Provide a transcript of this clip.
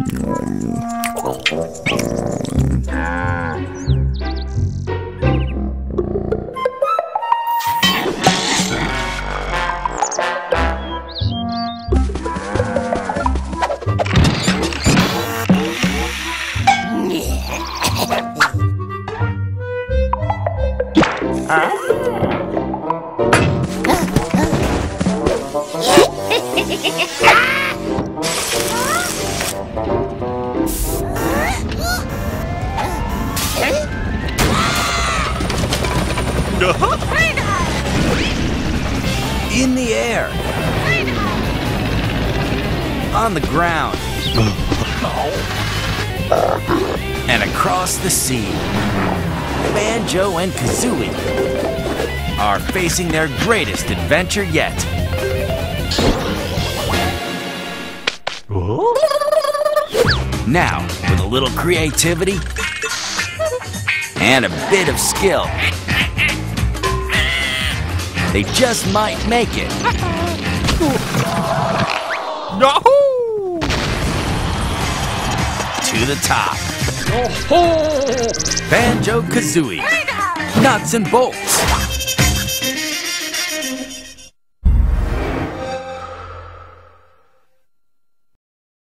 Ah! In the air. On the ground. And across the sea. Banjo and Kazooie are facing their greatest adventure yet. Now, with a little creativity and a bit of skill, they just might make it. To the top. Banjo Kazooie. Nuts and bolts.